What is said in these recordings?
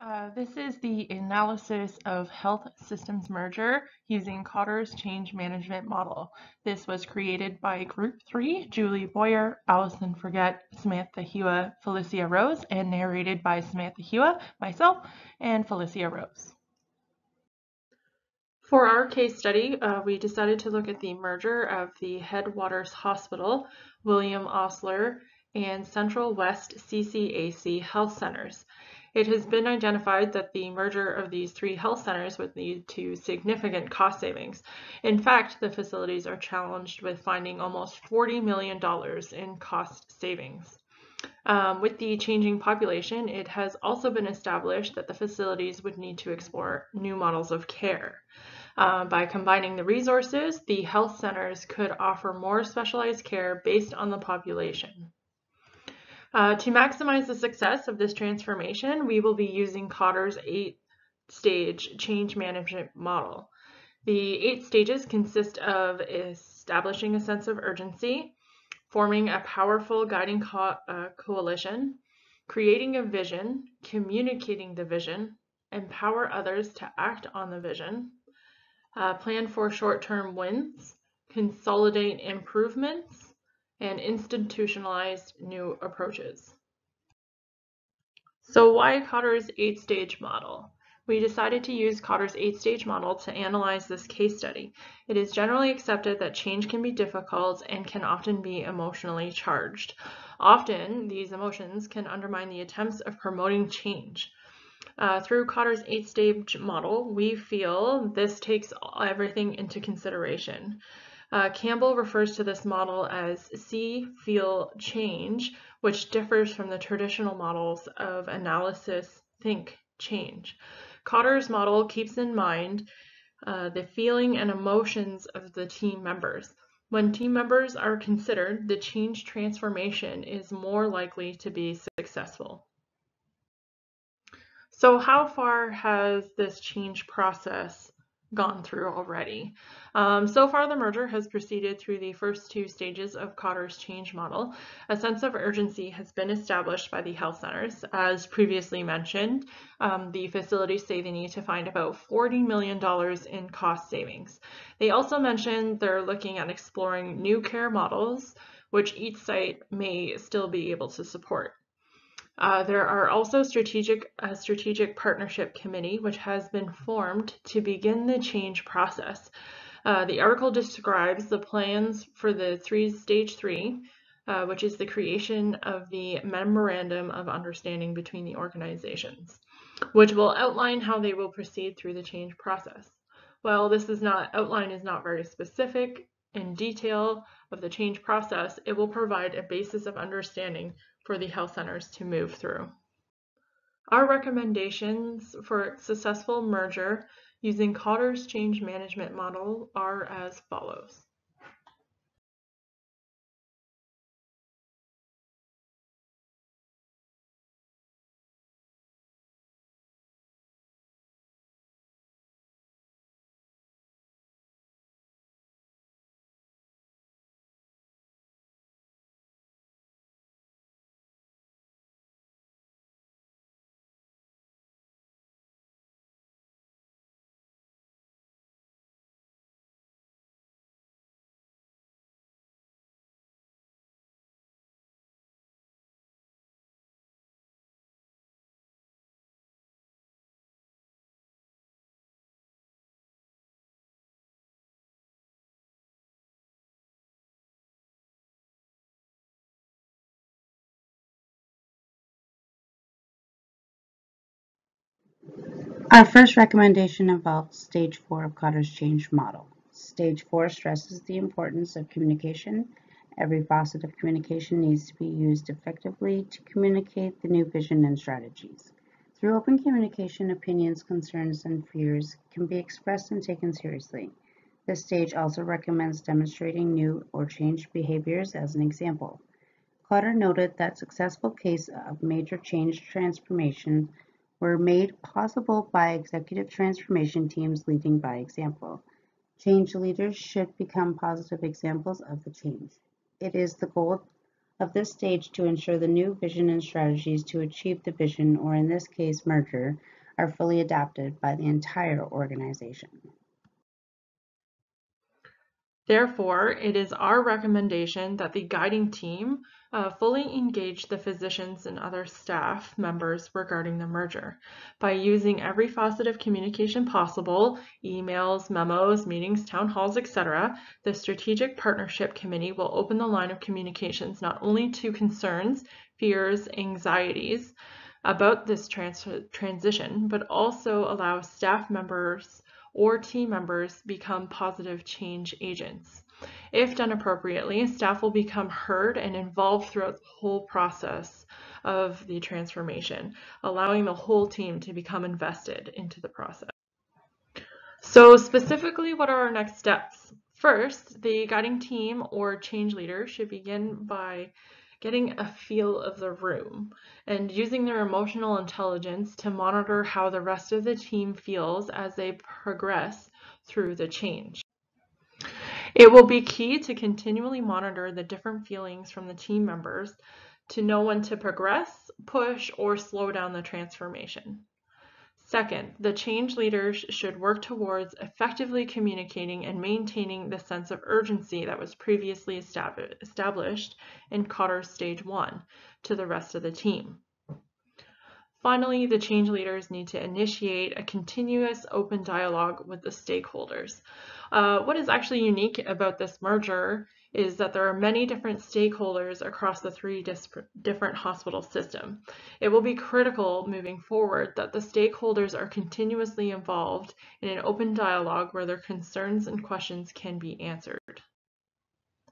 Uh, this is the analysis of health systems merger using Kotter's change management model. This was created by Group 3, Julie Boyer, Allison Forget, Samantha Hewa, Felicia Rose, and narrated by Samantha Hewa, myself, and Felicia Rose. For our case study, uh, we decided to look at the merger of the Headwaters Hospital, William Osler, and Central West CCAC Health Centers. It has been identified that the merger of these three health centers would lead to significant cost savings. In fact, the facilities are challenged with finding almost $40 million in cost savings. Um, with the changing population, it has also been established that the facilities would need to explore new models of care. Uh, by combining the resources, the health centers could offer more specialized care based on the population. Uh, to maximize the success of this transformation, we will be using Kotter's eight-stage change management model. The eight stages consist of establishing a sense of urgency, forming a powerful guiding co uh, coalition, creating a vision, communicating the vision, empower others to act on the vision, uh, plan for short-term wins, consolidate improvements, and institutionalized new approaches. So why Kotter's eight-stage model? We decided to use Kotter's eight-stage model to analyze this case study. It is generally accepted that change can be difficult and can often be emotionally charged. Often, these emotions can undermine the attempts of promoting change. Uh, through Kotter's eight-stage model, we feel this takes everything into consideration. Uh, Campbell refers to this model as see, feel, change, which differs from the traditional models of analysis, think, change. Kotter's model keeps in mind uh, the feeling and emotions of the team members. When team members are considered, the change transformation is more likely to be successful. So how far has this change process gone through already. Um, so far, the merger has proceeded through the first two stages of Kotter's change model. A sense of urgency has been established by the health centers. As previously mentioned, um, the facilities say they need to find about $40 million in cost savings. They also mentioned they're looking at exploring new care models, which each site may still be able to support. Uh, there are also strategic a strategic partnership committee which has been formed to begin the change process. Uh, the article describes the plans for the three stage three, uh, which is the creation of the memorandum of understanding between the organizations, which will outline how they will proceed through the change process. While this is not outline is not very specific in detail of the change process, it will provide a basis of understanding for the health centers to move through. Our recommendations for successful merger using Kotter's change management model are as follows. Our first recommendation involves stage four of Kotter's change model. Stage four stresses the importance of communication. Every facet of communication needs to be used effectively to communicate the new vision and strategies. Through open communication, opinions, concerns, and fears can be expressed and taken seriously. This stage also recommends demonstrating new or changed behaviors as an example. Kotter noted that successful case of major change transformation were made possible by executive transformation teams leading by example. Change leaders should become positive examples of the change. It is the goal of this stage to ensure the new vision and strategies to achieve the vision, or in this case, merger, are fully adopted by the entire organization. Therefore, it is our recommendation that the guiding team uh, fully engage the physicians and other staff members regarding the merger by using every facet of communication possible, emails, memos, meetings, town halls, etc. The Strategic Partnership Committee will open the line of communications not only to concerns, fears, anxieties about this trans transition, but also allow staff members or team members become positive change agents. If done appropriately, staff will become heard and involved throughout the whole process of the transformation, allowing the whole team to become invested into the process. So specifically, what are our next steps? First, the guiding team or change leader should begin by getting a feel of the room, and using their emotional intelligence to monitor how the rest of the team feels as they progress through the change. It will be key to continually monitor the different feelings from the team members to know when to progress, push, or slow down the transformation. Second, the change leaders should work towards effectively communicating and maintaining the sense of urgency that was previously established in Kotter's Stage 1 to the rest of the team. Finally, the change leaders need to initiate a continuous open dialogue with the stakeholders. Uh, what is actually unique about this merger is that there are many different stakeholders across the three different hospital system. It will be critical moving forward that the stakeholders are continuously involved in an open dialogue where their concerns and questions can be answered.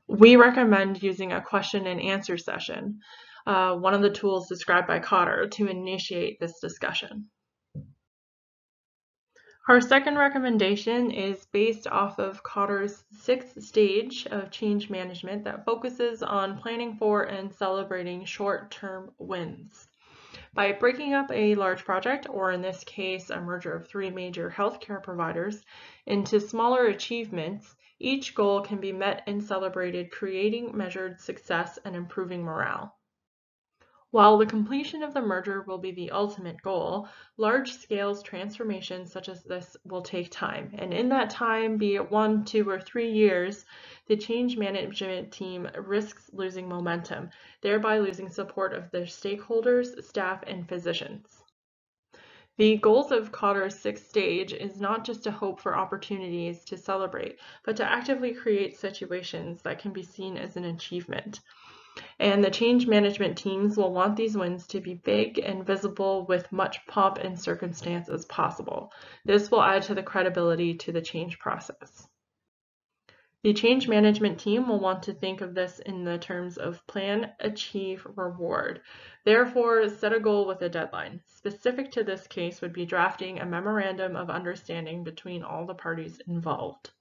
We recommend using a question and answer session, uh, one of the tools described by Kotter, to initiate this discussion. Our second recommendation is based off of Kotter's sixth stage of change management that focuses on planning for and celebrating short-term wins. By breaking up a large project, or in this case, a merger of three major healthcare providers, into smaller achievements, each goal can be met and celebrated, creating measured success and improving morale. While the completion of the merger will be the ultimate goal, large-scale transformations such as this will take time. And in that time, be it one, two, or three years, the change management team risks losing momentum, thereby losing support of their stakeholders, staff, and physicians. The goals of Kotter's sixth stage is not just to hope for opportunities to celebrate, but to actively create situations that can be seen as an achievement. And the change management teams will want these wins to be big and visible with much pomp and circumstance as possible. This will add to the credibility to the change process. The change management team will want to think of this in the terms of plan, achieve, reward. Therefore, set a goal with a deadline. Specific to this case would be drafting a memorandum of understanding between all the parties involved.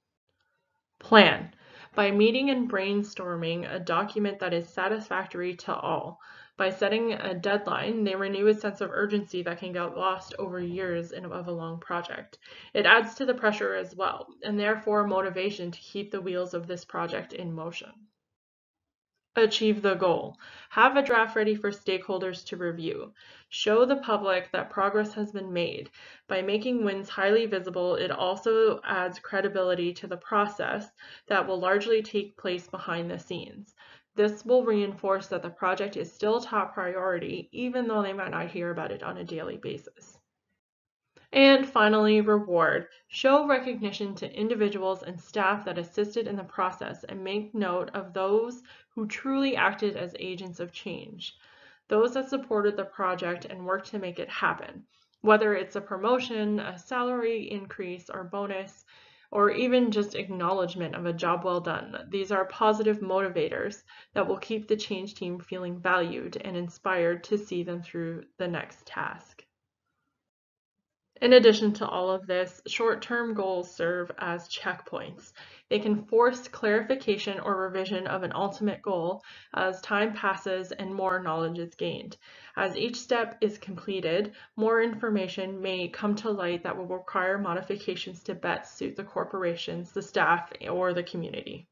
Plan by meeting and brainstorming a document that is satisfactory to all. By setting a deadline, they renew a sense of urgency that can get lost over years of a long project. It adds to the pressure as well, and therefore motivation to keep the wheels of this project in motion achieve the goal. Have a draft ready for stakeholders to review. Show the public that progress has been made. By making wins highly visible, it also adds credibility to the process that will largely take place behind the scenes. This will reinforce that the project is still top priority, even though they might not hear about it on a daily basis. And finally, reward. Show recognition to individuals and staff that assisted in the process and make note of those who truly acted as agents of change, those that supported the project and worked to make it happen, whether it's a promotion, a salary increase or bonus, or even just acknowledgement of a job well done. These are positive motivators that will keep the change team feeling valued and inspired to see them through the next task. In addition to all of this, short-term goals serve as checkpoints. They can force clarification or revision of an ultimate goal as time passes and more knowledge is gained. As each step is completed, more information may come to light that will require modifications to best suit the corporations, the staff, or the community.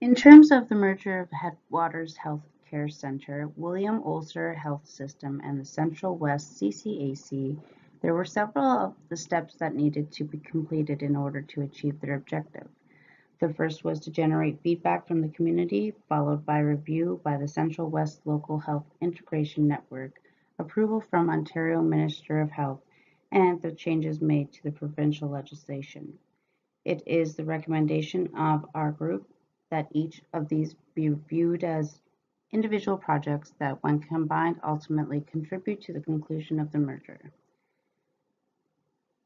In terms of the merger of Headwaters Health Care Center, William Osler Health System, and the Central West CCAC, there were several of the steps that needed to be completed in order to achieve their objective. The first was to generate feedback from the community, followed by review by the Central West Local Health Integration Network, approval from Ontario Minister of Health, and the changes made to the provincial legislation. It is the recommendation of our group that each of these be viewed as individual projects that, when combined, ultimately contribute to the conclusion of the merger.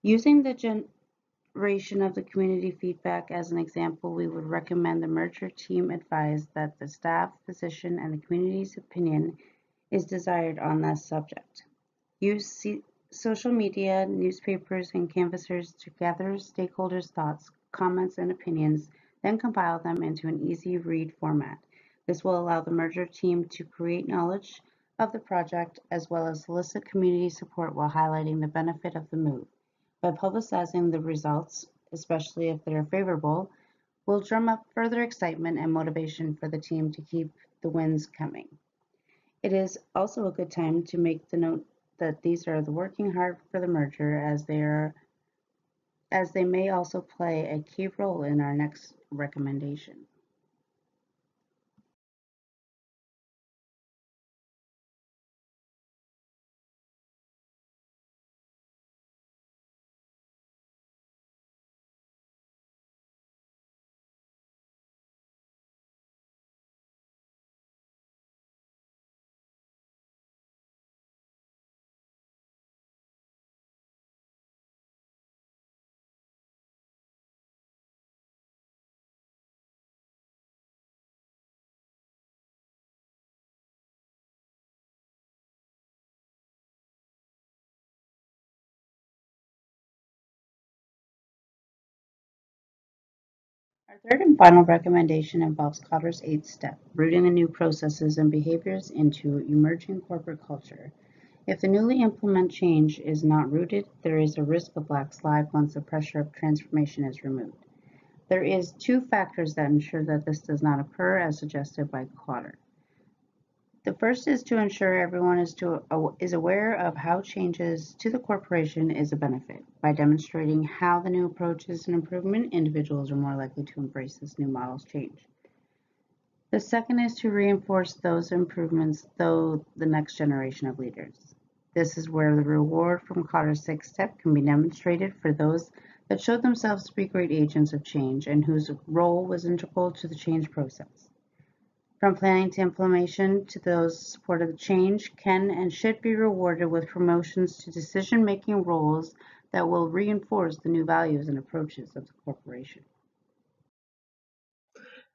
Using the generation of the community feedback as an example, we would recommend the merger team advise that the staff, position, and the community's opinion is desired on this subject. Use social media, newspapers, and canvassers to gather stakeholders' thoughts, comments, and opinions, then compile them into an easy read format. This will allow the merger team to create knowledge of the project as well as solicit community support while highlighting the benefit of the move. By publicizing the results, especially if they are favorable, will drum up further excitement and motivation for the team to keep the wins coming. It is also a good time to make the note that these are the working hard for the merger as they are as they may also play a key role in our next recommendation. Our third and final recommendation involves Kotter's eighth step, rooting the new processes and behaviors into emerging corporate culture. If the newly implemented change is not rooted, there is a risk of black slide once the pressure of transformation is removed. There is two factors that ensure that this does not occur as suggested by Kotter. The first is to ensure everyone is, to, is aware of how changes to the corporation is a benefit. By demonstrating how the new approach is an improvement, individuals are more likely to embrace this new model's change. The second is to reinforce those improvements through the next generation of leaders. This is where the reward from Kotter's sixth step can be demonstrated for those that showed themselves to be great agents of change and whose role was integral to the change process. From planning to implementation to those supported the change can and should be rewarded with promotions to decision-making roles that will reinforce the new values and approaches of the corporation.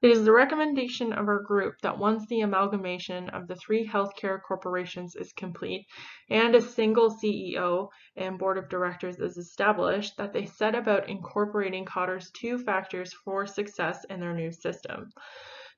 It is the recommendation of our group that once the amalgamation of the three healthcare corporations is complete and a single CEO and board of directors is established, that they set about incorporating Kotter's two factors for success in their new system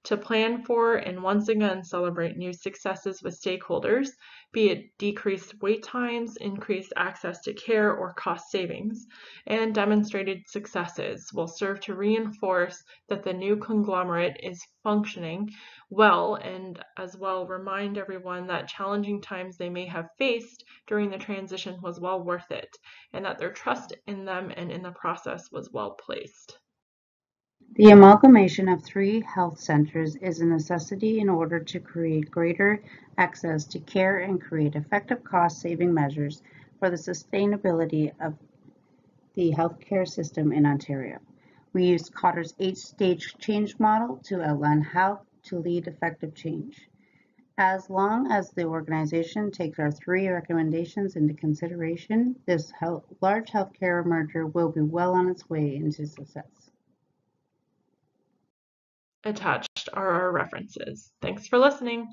to plan for and once again celebrate new successes with stakeholders, be it decreased wait times, increased access to care, or cost savings, and demonstrated successes will serve to reinforce that the new conglomerate is functioning well and as well remind everyone that challenging times they may have faced during the transition was well worth it and that their trust in them and in the process was well placed. The amalgamation of three health centers is a necessity in order to create greater access to care and create effective cost-saving measures for the sustainability of the healthcare system in Ontario. We used Kotter's eight-stage change model to outline how to lead effective change. As long as the organization takes our three recommendations into consideration, this health, large healthcare merger will be well on its way into success. Attached are our references. Thanks for listening.